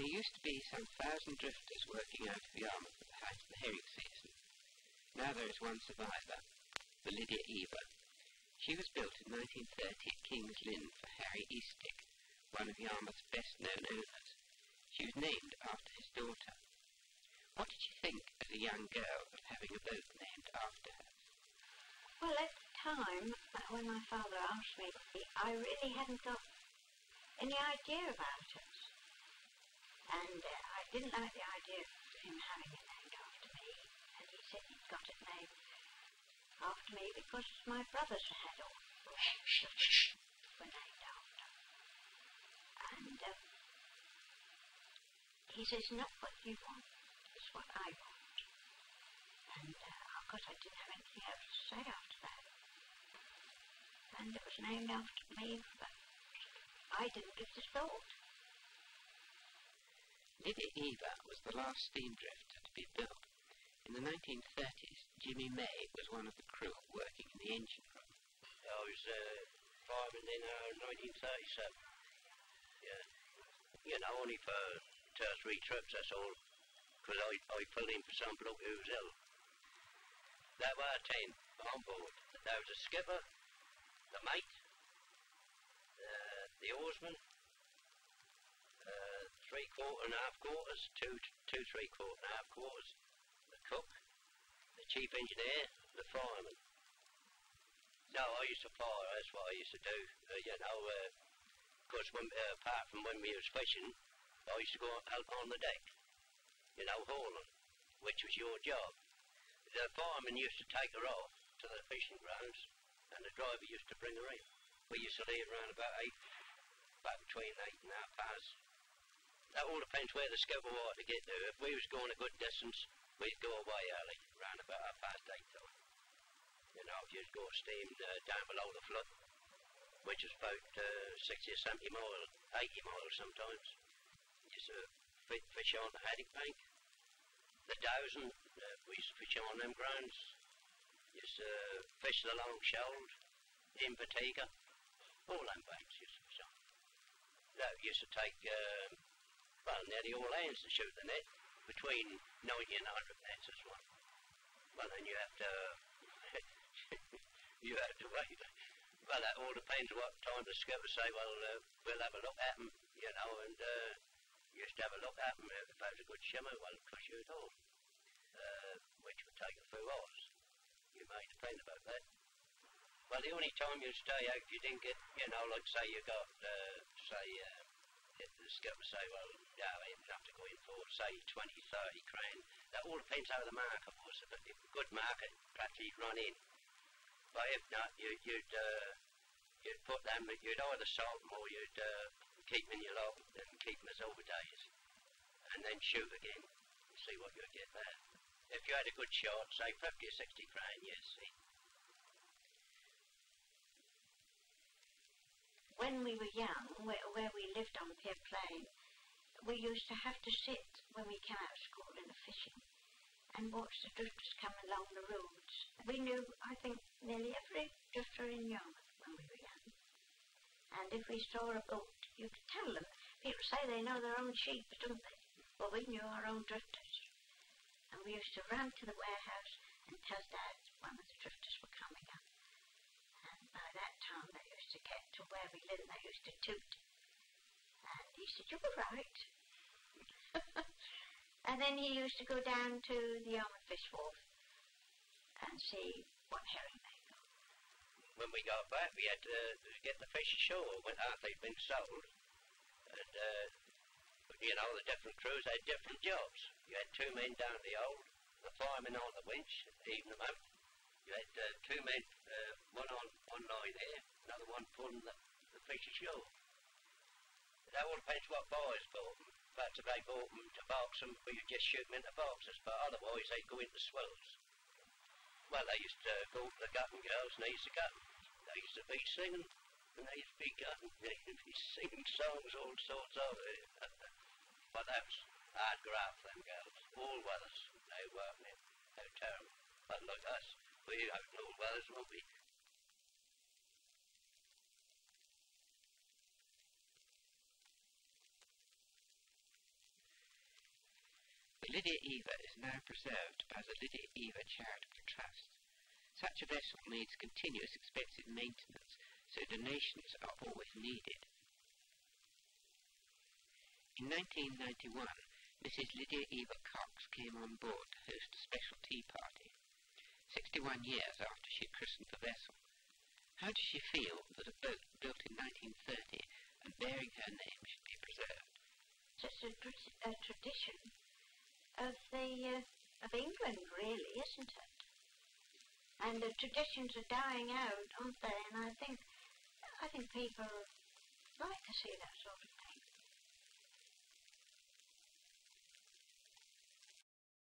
There used to be some thousand drifters working out of the Yarmouth at the height of the herring season. Now there is one survivor, the Lydia Eva. She was built in 1930 at King's Lynn for Harry Eastick, one of Yarmouth's best-known owners. She was named after his daughter. What did she think as a young girl of having a boat named after her? Well, at the time, uh, when my father asked me, I really hadn't got any idea about it. And uh, I didn't like the idea of him having it named after me. And he said he'd got it named after me because my brothers had all were named after. And uh, he says, not what you want, it's what I want. And uh, of course I didn't have anything else to say after that. And it was named after me, but I didn't give the thought. Lydia Eva was the last steam drifter to be built. In the 1930s, Jimmy May was one of the crew working in the engine room. I was uh, fireman in uh, 1937. Yeah. You know, only for two or three trips, that's all. Because I, I filled in for some bloke who was ill. There were ten on board. There was a skipper, the mate, uh, the hawseman, uh, three quarter and half quarters, two, two three quarter and half quarters, the cook, the chief engineer, the fireman. No, I used to fire. That's what I used to do. Uh, you know, because uh, when, uh, apart from when we was fishing, I used to go out on the deck. You know, hauling, which was your job. The fireman used to take her off to the fishing grounds, and the driver used to bring her in. We used to leave around about eight, about between eight and half past. That all depends where the skipper wanted to get to. If we was going a good distance, we'd go away early, around about half past eight time. You know, you'd go steam uh, down below the flood, which is about uh, 60 or 70 miles, 80 miles sometimes. Used to fish, on the haddock bank. The Dowsing, uh, we used to fish on them grounds. Used to fish the long shoal in Botega. All them banks used to fish on. That used to take, um, well, nearly all hands to shoot the net, between 90 and 100 nets as well. Then you have to, you have to wait. Well, that all depends what time the skipper say, well, uh, we'll have a look at 'em, you know, and uh, you just have a look at 'em. If there's a good shimmer, well, of course you'd all, uh, which would take a few hours. You may depend about that. Well, the only time you stay out, you didn't get, you know, like say you got, uh, say, uh, the skipper say, well, yeah, we have to go in for, say, 20, 30 grand. That all depends how the market was. If a good market, practically run in. But if not, you, you'd uh, you'd put them, you'd either salt them or you'd uh, keep them in your log and keep them as overdays, and then shoot again and see what you'd get there. If you had a good shot, say 50 or 60 grand, yes, see. When we were young, where, where we lived on Pier Plain, we used to have to sit when we came out of school in the fishing and watch the drifters come along the roads. We knew, I think, nearly every drifter in Yarmouth when we were young. And if we saw a boat, you could tell them. People say they know their own sheep, don't they? Well, we knew our own drifters. And we used to run to the warehouse and tell Dad one of the drifters were coming up. And by that time, they used to get to where we lived, they used to toot. He said, You were right. And then he used to go down to the Yarmouth Fish Wharf and see what herring they got. When we got back, we had to get the fish ashore when after they'd been sold. And, uh, you know, the different crews had different jobs. You had two men down the old, the fireman on the winch, even them out. You had uh, two men, uh, one on one line there, another one pulling the, the fish ashore. That all depends what boys bought them. But if they bought them to box them, we would just shoot them into boxes, but otherwise they'd go into swills. Well, they used to go to the gutting girls and they used to gut. They used to be singing and they used to be gutting. They used to be singing songs, all sorts of it. but that was hard graft, them girls. All weathers, they uh, weren't it. They were terrible. But like us, we out in all weathers, won't we? Lydia Eva is now preserved by the Lydia Eva Charitable Trust. Such a vessel needs continuous expensive maintenance, so donations are always needed. In 1991, Mrs. Lydia Eva Cox came on board to host a special tea party, 61 years after she christened the vessel. How does she feel that a boat built in 1930 and bearing her name should be preserved? Just a, a uh, tradition of the uh, of England, really, isn't it? And the traditions are dying out, aren't they? And I think I think people like to see that sort of